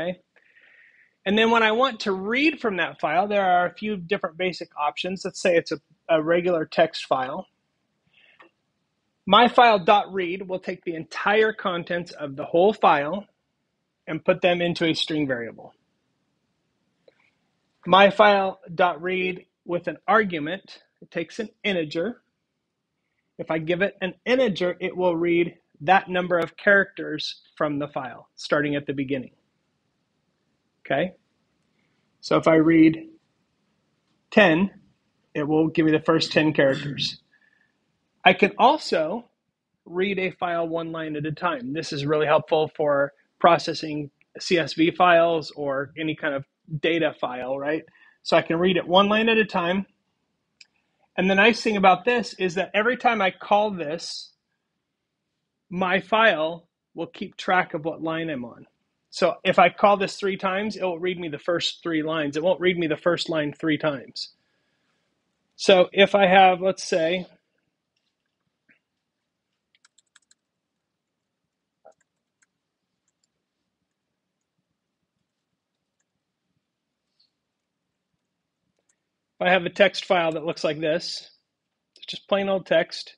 Okay. And then when I want to read from that file, there are a few different basic options. Let's say it's a, a regular text file. My file.read will take the entire contents of the whole file and put them into a string variable. My file.read with an argument, it takes an integer. If I give it an integer, it will read that number of characters from the file, starting at the beginning. Okay? So if I read 10, it will give me the first 10 characters. I can also read a file one line at a time. This is really helpful for processing CSV files or any kind of data file, right? So I can read it one line at a time. And the nice thing about this is that every time I call this, my file will keep track of what line I'm on. So if I call this three times, it will read me the first three lines. It won't read me the first line three times. So if I have, let's say, if I have a text file that looks like this, it's just plain old text.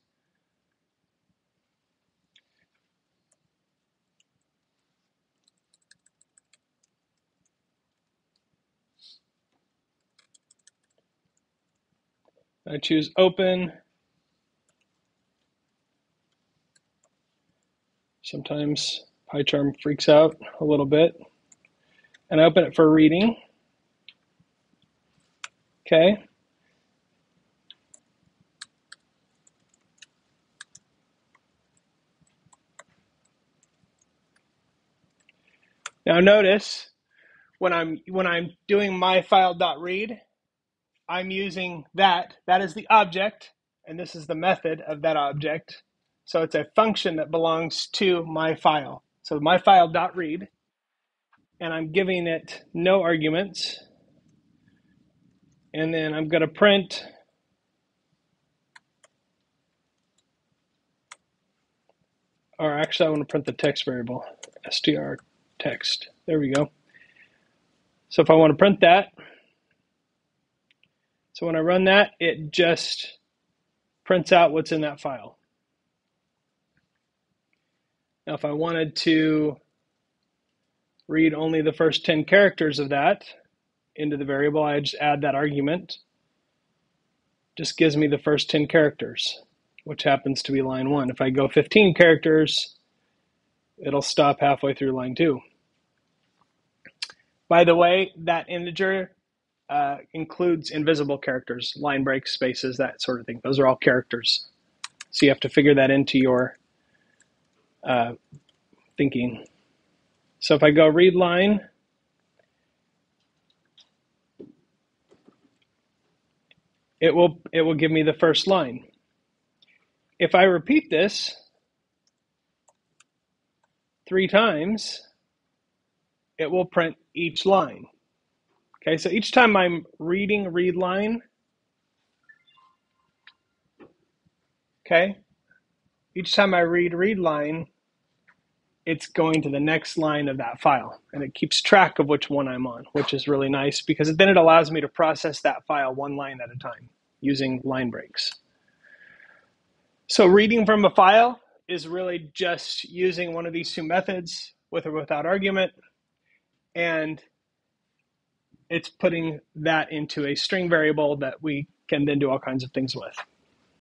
I choose open. Sometimes PyCharm freaks out a little bit. And I open it for reading. Okay. Now notice when I'm when I'm doing my file.read, I'm using that. That is the object, and this is the method of that object. So it's a function that belongs to my file. So my file.read, and I'm giving it no arguments. And then I'm going to print or actually I want to print the text variable, str text. There we go. So if I want to print that, so when I run that, it just prints out what's in that file. Now, if I wanted to read only the first 10 characters of that into the variable, I just add that argument. Just gives me the first 10 characters, which happens to be line one. If I go 15 characters, it'll stop halfway through line two. By the way, that integer uh, includes invisible characters, line breaks, spaces, that sort of thing. Those are all characters. So you have to figure that into your uh, thinking. So if I go read line, it will it will give me the first line. If I repeat this three times, it will print each line. Okay, so each time I'm reading read line, okay, each time I read read line, it's going to the next line of that file and it keeps track of which one I'm on, which is really nice because then it allows me to process that file one line at a time using line breaks. So reading from a file is really just using one of these two methods with or without argument and it's putting that into a string variable that we can then do all kinds of things with.